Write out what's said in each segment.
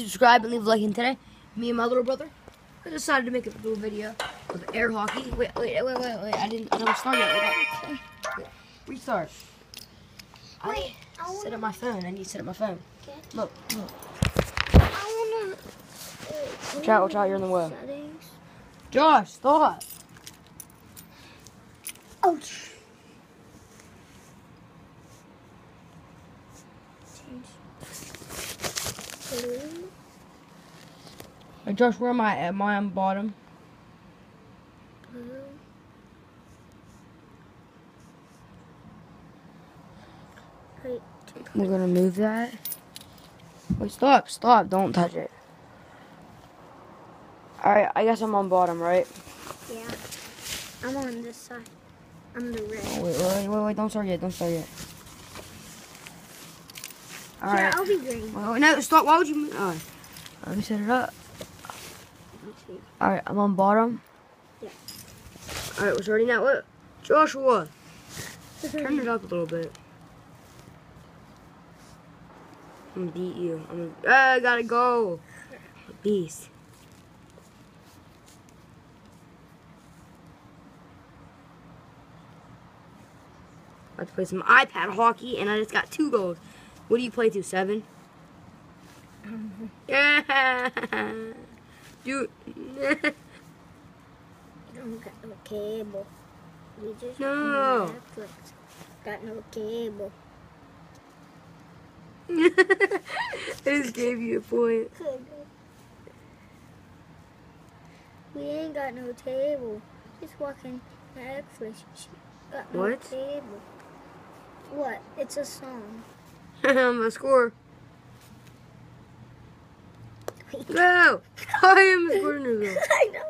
subscribe and leave a like. And today, me and my little brother, I decided to make a little video of air hockey. Wait, wait, wait, wait, wait. I didn't, I don't start yet. Wait, wait. Restart. Wait, I set wanna- up my phone. I need to set up my phone. Okay. Look, look. I wanna. Uh, Watch out, watch out, you're in the way. Josh, stop. Ouch. Change. Blue. Hey, Josh, where am I? Am I on bottom? Wait. We're gonna move that. Wait, stop, stop. Don't touch it. Alright, I guess I'm on bottom, right? Yeah. I'm on this side. I'm the Oh, red. wait, wait, wait, wait, don't start yet, don't start yet. Alright. Yeah. I'll be green. Wait, wait, no, stop. Why would you move? Alright. Let me set it up. Let's see. Alright, I'm on bottom. Yeah. Alright, we're starting now. What? Joshua, turn it up a little bit. I'm gonna beat you. I'm gonna. Ah, I gotta go. Beast. I have to play some iPad hockey, and I just got two goals. What do you play to? Seven? Yeah. Don't got no cable. We just No. Netflix. Got no cable. I just gave you a point. We ain't got no table. Just watching Netflix. Got no What? table. What? It's a song. I'm gonna score. No! I am scoring as well. I know.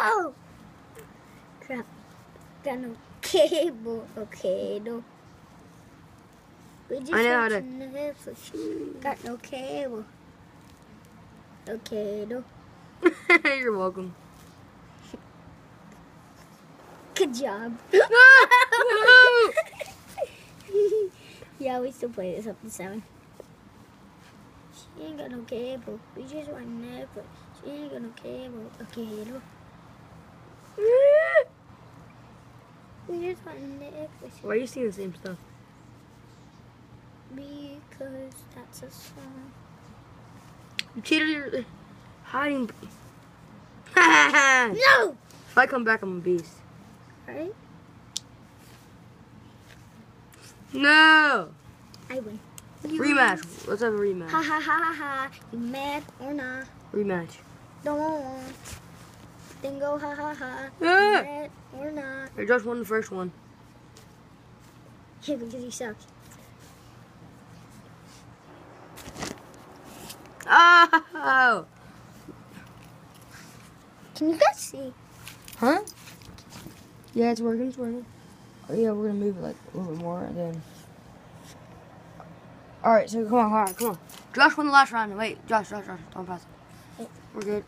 No! Crap. Got no cable. Okay, no. We just I know how to- Netflix. Got no cable. Okay, no. You're welcome. Good job. No! yeah, we still play this up to seven. She ain't got no cable. We just want Netflix. She ain't got no cable. Okay, no. We just want Netflix. Why are you seeing the same stuff? Because that's a song. You cheated. You're uh, hiding. if No! I come back, I'm a beast. Right? No! I win. Rematch. Let's have a rematch. Ha ha ha ha ha. You mad or not? Rematch. Don't. Then go ha ha ha. You Ah! mad or not? I just won the first one. Yeah, because he sucks. Oh! Can you guys see? Huh? Yeah, it's working. It's working. Oh, yeah, we're gonna move it like a little bit more, and then. All right, so come on, come on, come on. Josh won the last round. Wait, Josh, Josh, Josh, don't pass. Wait. We're good.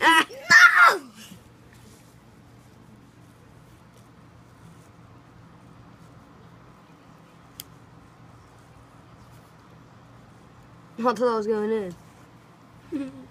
Ah! No! I thought I was going in.